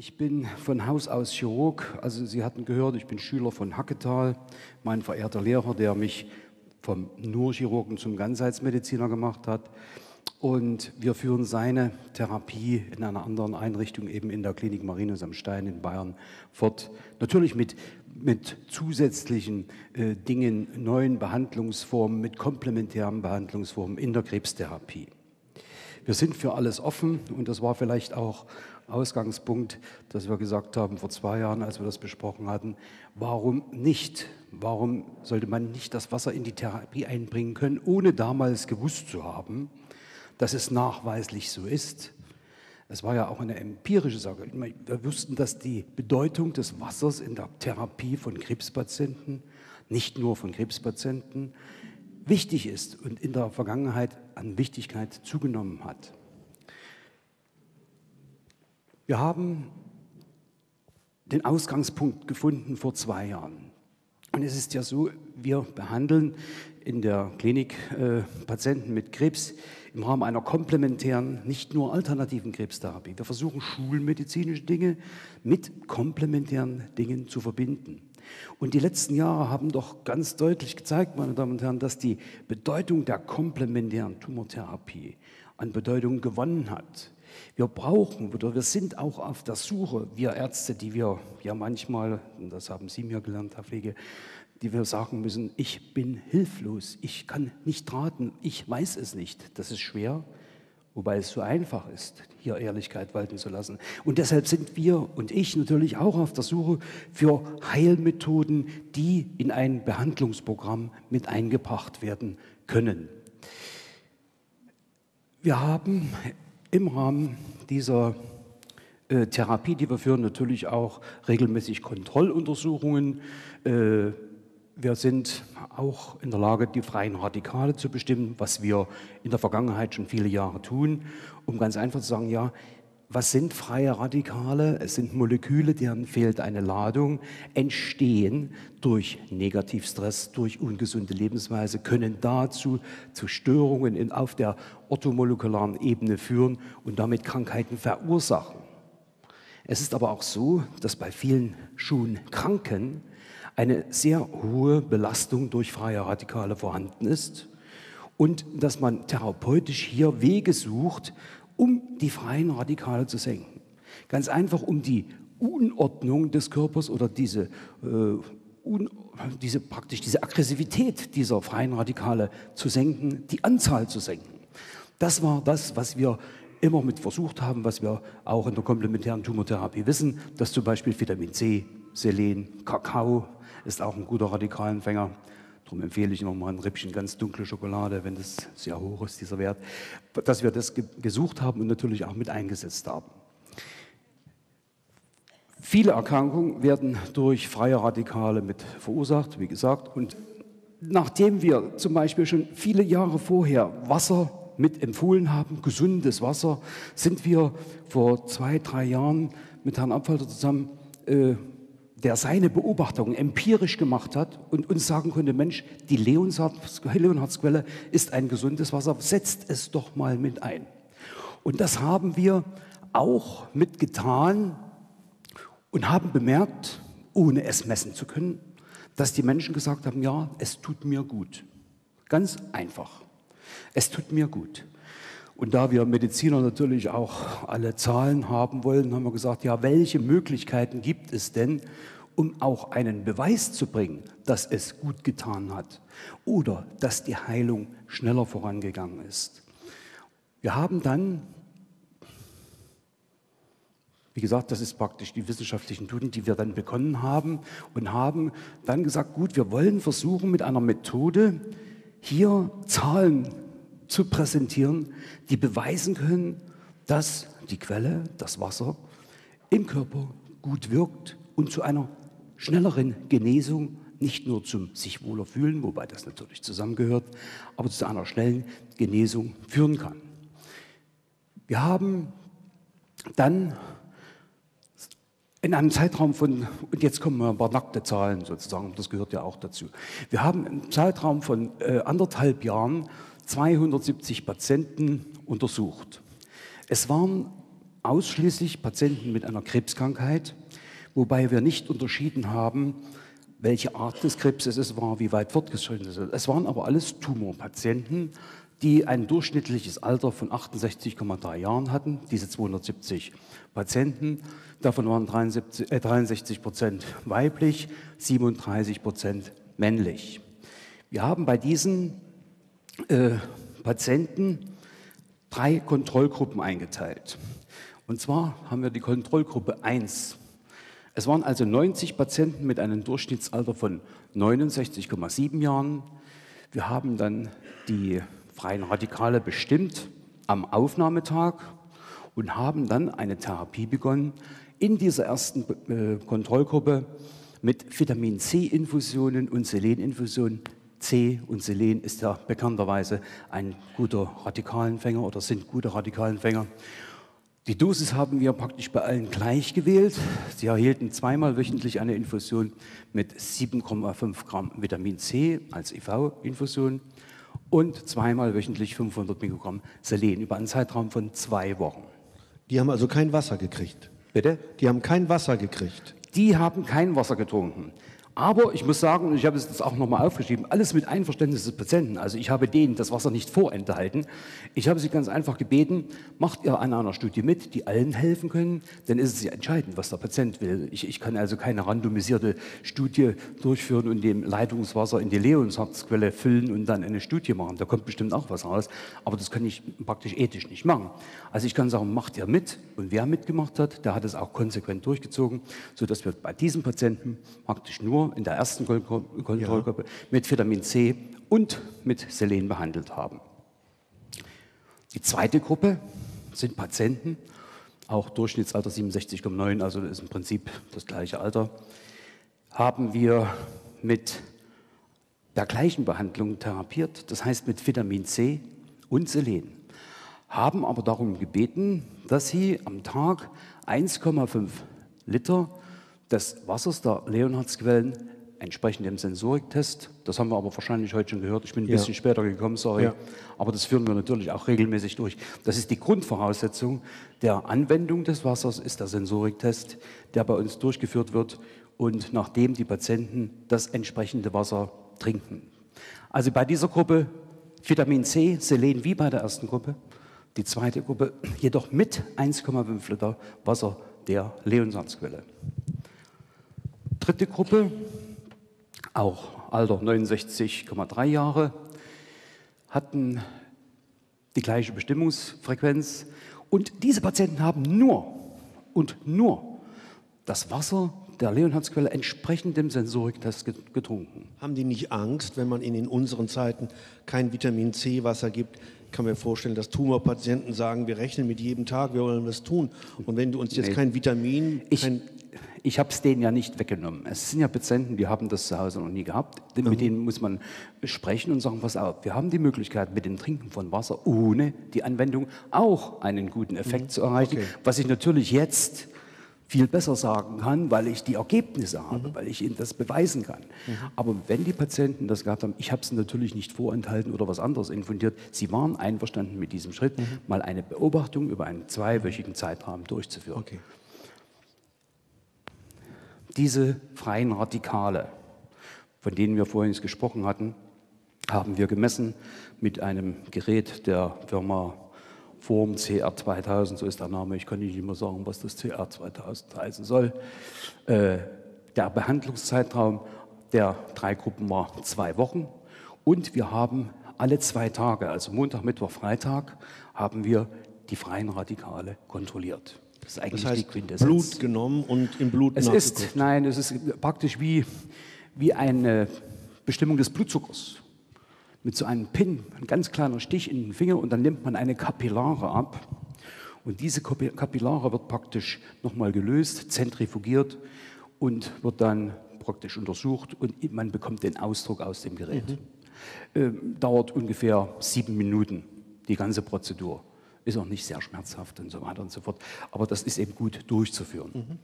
Ich bin von Haus aus Chirurg. Also Sie hatten gehört, ich bin Schüler von Hacketal, mein verehrter Lehrer, der mich vom nur Chirurgen zum Ganzheitsmediziner gemacht hat. Und wir führen seine Therapie in einer anderen Einrichtung, eben in der Klinik Marinus am Stein in Bayern, fort. Natürlich mit, mit zusätzlichen äh, Dingen, neuen Behandlungsformen, mit komplementären Behandlungsformen in der Krebstherapie. Wir sind für alles offen und das war vielleicht auch Ausgangspunkt, dass wir gesagt haben vor zwei Jahren, als wir das besprochen hatten, warum nicht? Warum sollte man nicht das Wasser in die Therapie einbringen können, ohne damals gewusst zu haben, dass es nachweislich so ist? Es war ja auch eine empirische Sache. Wir wussten, dass die Bedeutung des Wassers in der Therapie von Krebspatienten, nicht nur von Krebspatienten, wichtig ist und in der Vergangenheit an Wichtigkeit zugenommen hat. Wir haben den Ausgangspunkt gefunden vor zwei Jahren. Und es ist ja so, wir behandeln in der Klinik äh, Patienten mit Krebs im Rahmen einer komplementären, nicht nur alternativen Krebstherapie. Wir versuchen schulmedizinische Dinge mit komplementären Dingen zu verbinden. Und die letzten Jahre haben doch ganz deutlich gezeigt, meine Damen und Herren, dass die Bedeutung der komplementären Tumortherapie an Bedeutung gewonnen hat. Wir brauchen oder wir sind auch auf der Suche, wir Ärzte, die wir ja manchmal, und das haben Sie mir gelernt, Herr Pflege, die wir sagen müssen, ich bin hilflos, ich kann nicht raten, ich weiß es nicht. Das ist schwer, wobei es so einfach ist, hier Ehrlichkeit walten zu lassen. Und deshalb sind wir und ich natürlich auch auf der Suche für Heilmethoden, die in ein Behandlungsprogramm mit eingebracht werden können. Wir haben im Rahmen dieser äh, Therapie, die wir führen, natürlich auch regelmäßig Kontrolluntersuchungen. Äh, wir sind auch in der Lage, die freien Radikale zu bestimmen, was wir in der Vergangenheit schon viele Jahre tun, um ganz einfach zu sagen, ja, was sind freie Radikale? Es sind Moleküle, deren fehlt eine Ladung, entstehen durch Negativstress, durch ungesunde Lebensweise, können dazu zu Störungen in, auf der orthomolekularen Ebene führen und damit Krankheiten verursachen. Es ist aber auch so, dass bei vielen schon Kranken eine sehr hohe Belastung durch freie Radikale vorhanden ist und dass man therapeutisch hier Wege sucht, um die freien Radikale zu senken. Ganz einfach, um die Unordnung des Körpers oder diese, äh, un, diese praktisch diese Aggressivität dieser freien Radikale zu senken, die Anzahl zu senken. Das war das, was wir immer mit versucht haben, was wir auch in der komplementären Tumortherapie wissen, dass zum Beispiel Vitamin C, Selen, Kakao ist auch ein guter Radikalempfänger, Darum empfehle ich immer mal ein Rippchen ganz dunkle Schokolade, wenn das sehr hoch ist, dieser Wert, dass wir das gesucht haben und natürlich auch mit eingesetzt haben. Viele Erkrankungen werden durch freie Radikale mit verursacht, wie gesagt. Und nachdem wir zum Beispiel schon viele Jahre vorher Wasser mit empfohlen haben, gesundes Wasser, sind wir vor zwei, drei Jahren mit Herrn Abfalter zusammen äh, der seine Beobachtungen empirisch gemacht hat und uns sagen konnte, Mensch, die Leonhardsquelle ist ein gesundes Wasser, setzt es doch mal mit ein. Und das haben wir auch mitgetan und haben bemerkt, ohne es messen zu können, dass die Menschen gesagt haben, ja, es tut mir gut. Ganz einfach. Es tut mir gut. Und da wir Mediziner natürlich auch alle Zahlen haben wollen, haben wir gesagt, ja, welche Möglichkeiten gibt es denn, um auch einen Beweis zu bringen, dass es gut getan hat oder dass die Heilung schneller vorangegangen ist. Wir haben dann, wie gesagt, das ist praktisch die wissenschaftlichen Studien, die wir dann begonnen haben und haben dann gesagt, gut, wir wollen versuchen mit einer Methode hier Zahlen zu präsentieren, die beweisen können, dass die Quelle, das Wasser, im Körper gut wirkt und zu einer schnelleren Genesung, nicht nur zum sich wohler fühlen, wobei das natürlich zusammengehört, aber zu einer schnellen Genesung führen kann. Wir haben dann in einem Zeitraum von, und jetzt kommen wir ein paar nackte Zahlen sozusagen, das gehört ja auch dazu. Wir haben im Zeitraum von äh, anderthalb Jahren 270 Patienten untersucht. Es waren ausschließlich Patienten mit einer Krebskrankheit, wobei wir nicht unterschieden haben, welche Art des Krebses es war, wie weit fortgeschritten es ist. Es waren aber alles Tumorpatienten, die ein durchschnittliches Alter von 68,3 Jahren hatten, diese 270 Patienten. Davon waren 73, äh, 63 Prozent weiblich, 37 Prozent männlich. Wir haben bei diesen äh, Patienten drei Kontrollgruppen eingeteilt. Und zwar haben wir die Kontrollgruppe 1. Es waren also 90 Patienten mit einem Durchschnittsalter von 69,7 Jahren. Wir haben dann die freien Radikale bestimmt am Aufnahmetag und haben dann eine Therapie begonnen in dieser ersten äh, Kontrollgruppe mit Vitamin C-Infusionen und Seleninfusionen. C und Selen ist ja bekannterweise ein guter Radikalenfänger oder sind gute Radikalenfänger. Die Dosis haben wir praktisch bei allen gleich gewählt. Sie erhielten zweimal wöchentlich eine Infusion mit 7,5 Gramm Vitamin C als IV-Infusion und zweimal wöchentlich 500 Mikrogramm Selen über einen Zeitraum von zwei Wochen. Die haben also kein Wasser gekriegt. Bitte? Die haben kein Wasser gekriegt. Die haben kein Wasser getrunken. Aber ich muss sagen, ich habe es auch nochmal aufgeschrieben, alles mit Einverständnis des Patienten. Also ich habe denen das Wasser nicht vorenthalten. Ich habe sie ganz einfach gebeten, macht ihr an einer Studie mit, die allen helfen können, dann ist es ja entscheidend, was der Patient will. Ich, ich kann also keine randomisierte Studie durchführen und dem Leitungswasser in die Leonsharzquelle füllen und dann eine Studie machen. Da kommt bestimmt auch was raus, aber das kann ich praktisch ethisch nicht machen. Also ich kann sagen, macht ihr mit und wer mitgemacht hat, der hat es auch konsequent durchgezogen, sodass wir bei diesem Patienten praktisch nur in der ersten Kontrollgruppe ja. mit Vitamin C und mit Selen behandelt haben. Die zweite Gruppe sind Patienten, auch Durchschnittsalter 67,9, also das ist im Prinzip das gleiche Alter, haben wir mit der gleichen Behandlung therapiert, das heißt mit Vitamin C und Selen, haben aber darum gebeten, dass sie am Tag 1,5 Liter des Wassers der Leonhardsquellen entsprechend dem Sensoriktest. Das haben wir aber wahrscheinlich heute schon gehört. Ich bin ein ja. bisschen später gekommen, sorry. Ja. Aber das führen wir natürlich auch regelmäßig durch. Das ist die Grundvoraussetzung der Anwendung des Wassers, ist der Sensoriktest, der bei uns durchgeführt wird und nachdem die Patienten das entsprechende Wasser trinken. Also bei dieser Gruppe Vitamin C, Selen wie bei der ersten Gruppe. Die zweite Gruppe jedoch mit 1,5 Liter Wasser der Leonsatzquelle. Dritte Gruppe, auch Alter 69,3 Jahre, hatten die gleiche Bestimmungsfrequenz und diese Patienten haben nur und nur das Wasser der Leonhardsquelle entsprechend dem Sensoriktest getrunken. Haben die nicht Angst, wenn man ihnen in unseren Zeiten kein Vitamin C Wasser gibt? Ich kann mir vorstellen, dass Tumorpatienten sagen, wir rechnen mit jedem Tag, wir wollen das tun. Und wenn du uns jetzt nee. kein Vitamin, ich, kein ich habe es denen ja nicht weggenommen. Es sind ja Patienten, die haben das zu Hause noch nie gehabt. Mit mhm. denen muss man sprechen und sagen, pass auf, wir haben die Möglichkeit, mit dem Trinken von Wasser ohne die Anwendung auch einen guten Effekt mhm. zu erreichen. Okay. Was ich natürlich jetzt viel besser sagen kann, weil ich die Ergebnisse habe, mhm. weil ich ihnen das beweisen kann. Mhm. Aber wenn die Patienten das gehabt haben, ich habe es natürlich nicht vorenthalten oder was anderes infundiert, sie waren einverstanden mit diesem Schritt, mhm. mal eine Beobachtung über einen zweiwöchigen Zeitraum durchzuführen. Okay diese freien Radikale, von denen wir vorhin gesprochen hatten, haben wir gemessen mit einem Gerät der Firma Form CR2000, so ist der Name, ich kann nicht immer sagen, was das CR2000 heißen soll. Äh, der Behandlungszeitraum der drei Gruppen war zwei Wochen und wir haben alle zwei Tage, also Montag, Mittwoch, Freitag, haben wir die freien Radikale kontrolliert. Das ist eigentlich das heißt, die Quintessenz. Blut genommen und im Blut Es ist, nein, es ist praktisch wie, wie eine Bestimmung des Blutzuckers. Mit so einem Pin, ein ganz kleiner Stich in den Finger und dann nimmt man eine Kapillare ab. Und diese Kapillare wird praktisch nochmal gelöst, zentrifugiert und wird dann praktisch untersucht und man bekommt den Ausdruck aus dem Gerät. Mhm. Ähm, dauert ungefähr sieben Minuten, die ganze Prozedur ist auch nicht sehr schmerzhaft und so weiter und so fort. Aber das ist eben gut durchzuführen. Mhm.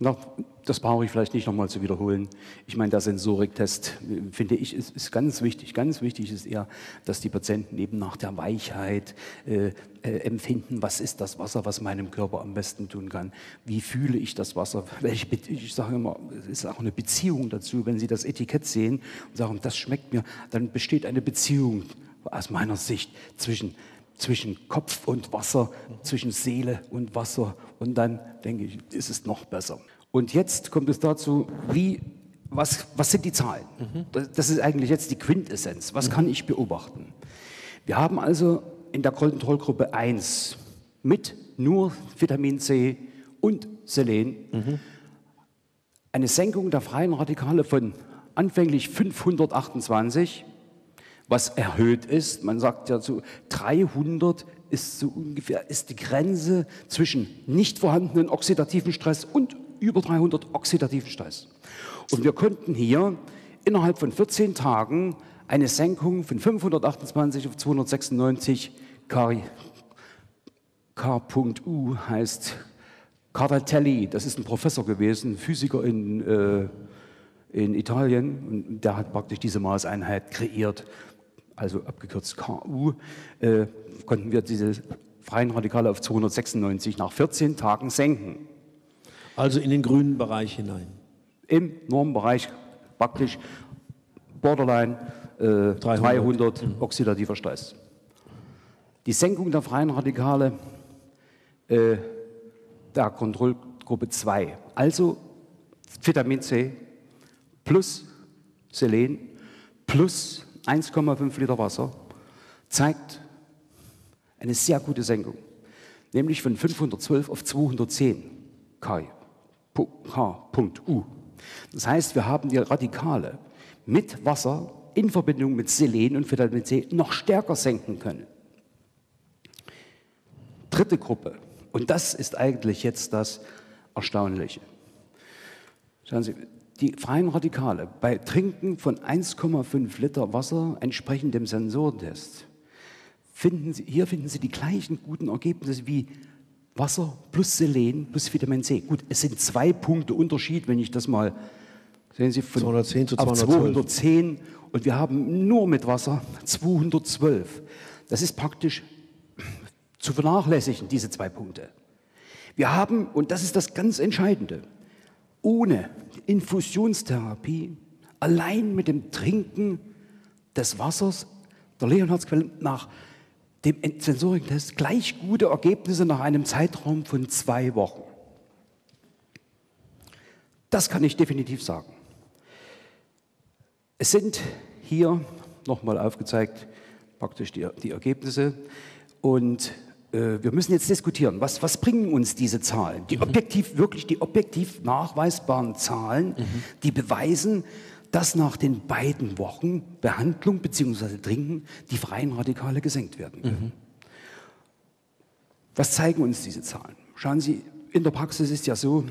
Na, das brauche ich vielleicht nicht nochmal zu wiederholen. Ich meine, der Sensoriktest, finde ich, ist, ist, ganz wichtig. Ganz wichtig ist eher, dass die Patienten eben nach der Weichheit äh, äh, empfinden, was ist das Wasser, was meinem Körper am besten tun kann. Wie fühle ich das Wasser? Welche, ich sage immer, es ist auch eine Beziehung dazu. Wenn Sie das Etikett sehen und sagen, das schmeckt mir, dann besteht eine Beziehung aus meiner Sicht zwischen zwischen Kopf und Wasser, zwischen Seele und Wasser. Und dann denke ich, ist es noch besser. Und jetzt kommt es dazu, wie, was, was sind die Zahlen? Mhm. Das ist eigentlich jetzt die Quintessenz. Was mhm. kann ich beobachten? Wir haben also in der Kontrollgruppe 1 mit nur Vitamin C und Selen mhm. eine Senkung der freien Radikale von anfänglich 528 was erhöht ist. Man sagt ja so 300 ist so ungefähr ist die Grenze zwischen nicht vorhandenen oxidativen Stress und über 300 oxidativen Stress. Und wir konnten hier innerhalb von 14 Tagen eine Senkung von 528 auf 296 K, K.U heißt Cardatelli, das ist ein Professor gewesen, Physiker in, äh, in Italien, und der hat praktisch diese Maßeinheit kreiert also abgekürzt KU, äh, konnten wir diese freien Radikale auf 296 nach 14 Tagen senken. Also in den grünen Bereich hinein. Im Normbereich praktisch Borderline äh, 300, 300 mhm. oxidativer Stress. Die Senkung der freien Radikale äh, der Kontrollgruppe 2, also Vitamin C plus Selen plus 1,5 Liter Wasser, zeigt eine sehr gute Senkung, nämlich von 512 auf 210 K.U. Das heißt, wir haben die Radikale mit Wasser in Verbindung mit Selen und Vitamin C noch stärker senken können. Dritte Gruppe, und das ist eigentlich jetzt das Erstaunliche. Schauen Sie, die freien Radikale bei Trinken von 1,5 Liter Wasser entsprechend dem Sensorentest. Finden Sie, hier finden Sie die gleichen guten Ergebnisse wie Wasser plus Selen plus Vitamin C. Gut, es sind zwei Punkte Unterschied, wenn ich das mal, sehen Sie, von 210 zu 212. 210 und wir haben nur mit Wasser 212. Das ist praktisch zu vernachlässigen, diese zwei Punkte. Wir haben, und das ist das ganz Entscheidende, ohne Infusionstherapie, allein mit dem Trinken des Wassers der Leonhardsquelle nach dem Sensoriktest gleich gute Ergebnisse nach einem Zeitraum von zwei Wochen. Das kann ich definitiv sagen. Es sind hier nochmal aufgezeigt praktisch die, die Ergebnisse und wir müssen jetzt diskutieren, was, was bringen uns diese Zahlen? Die objektiv, wirklich die objektiv nachweisbaren Zahlen, mhm. die beweisen, dass nach den beiden Wochen Behandlung bzw. Trinken die freien Radikale gesenkt werden. Mhm. Was zeigen uns diese Zahlen? Schauen Sie, in der Praxis ist ja so,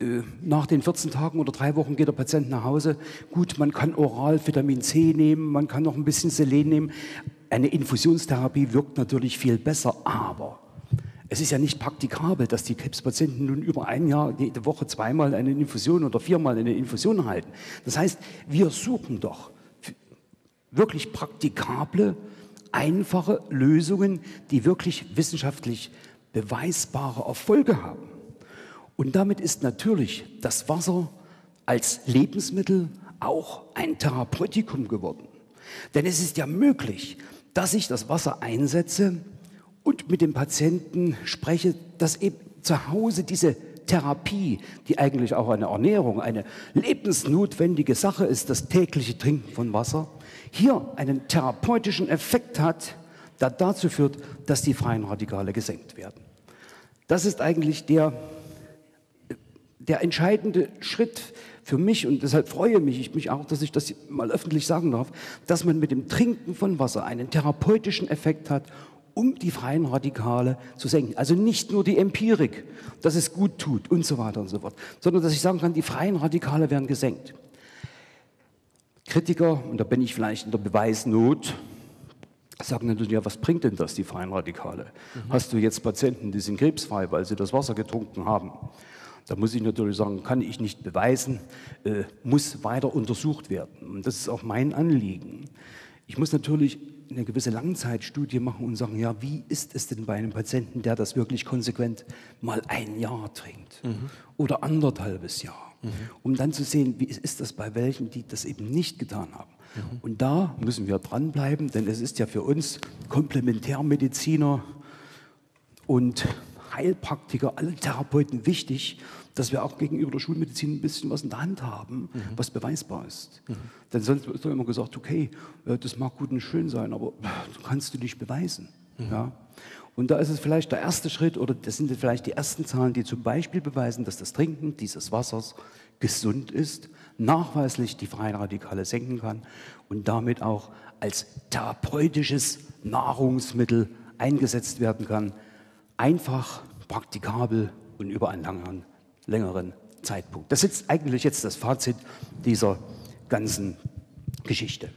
äh, nach den 14 Tagen oder drei Wochen geht der Patient nach Hause. Gut, man kann oral Vitamin C nehmen, man kann noch ein bisschen Selen nehmen, eine Infusionstherapie wirkt natürlich viel besser, aber es ist ja nicht praktikabel, dass die Krebspatienten nun über ein Jahr jede Woche zweimal eine Infusion oder viermal eine Infusion halten. Das heißt, wir suchen doch wirklich praktikable, einfache Lösungen, die wirklich wissenschaftlich beweisbare Erfolge haben. Und damit ist natürlich das Wasser als Lebensmittel auch ein Therapeutikum geworden. Denn es ist ja möglich, dass ich das Wasser einsetze und mit dem Patienten spreche, dass eben zu Hause diese Therapie, die eigentlich auch eine Ernährung, eine lebensnotwendige Sache ist, das tägliche Trinken von Wasser, hier einen therapeutischen Effekt hat, der dazu führt, dass die freien Radikale gesenkt werden. Das ist eigentlich der, der entscheidende Schritt für mich, und deshalb freue mich ich mich auch, dass ich das mal öffentlich sagen darf, dass man mit dem Trinken von Wasser einen therapeutischen Effekt hat, um die freien Radikale zu senken. Also nicht nur die Empirik, dass es gut tut und so weiter und so fort, sondern dass ich sagen kann, die freien Radikale werden gesenkt. Kritiker, und da bin ich vielleicht in der Beweisnot, sagen natürlich, ja, was bringt denn das, die freien Radikale? Mhm. Hast du jetzt Patienten, die sind krebsfrei, weil sie das Wasser getrunken haben? Da muss ich natürlich sagen, kann ich nicht beweisen, äh, muss weiter untersucht werden. Und das ist auch mein Anliegen. Ich muss natürlich eine gewisse Langzeitstudie machen und sagen, ja, wie ist es denn bei einem Patienten, der das wirklich konsequent mal ein Jahr trinkt mhm. oder anderthalbes Jahr, mhm. um dann zu sehen, wie ist das bei welchen, die das eben nicht getan haben. Mhm. Und da müssen wir dranbleiben, denn es ist ja für uns Komplementärmediziner und Heilpraktiker, alle Therapeuten wichtig, dass wir auch gegenüber der Schulmedizin ein bisschen was in der Hand haben, mhm. was beweisbar ist. Mhm. Denn sonst wird immer gesagt, okay, äh, das mag gut und schön sein, aber du kannst du nicht beweisen. Mhm. Ja? Und da ist es vielleicht der erste Schritt oder das sind vielleicht die ersten Zahlen, die zum Beispiel beweisen, dass das Trinken dieses Wassers gesund ist, nachweislich die freien Radikale senken kann und damit auch als therapeutisches Nahrungsmittel eingesetzt werden kann. Einfach, praktikabel und über einen langen längeren Zeitpunkt. Das ist eigentlich jetzt das Fazit dieser ganzen Geschichte.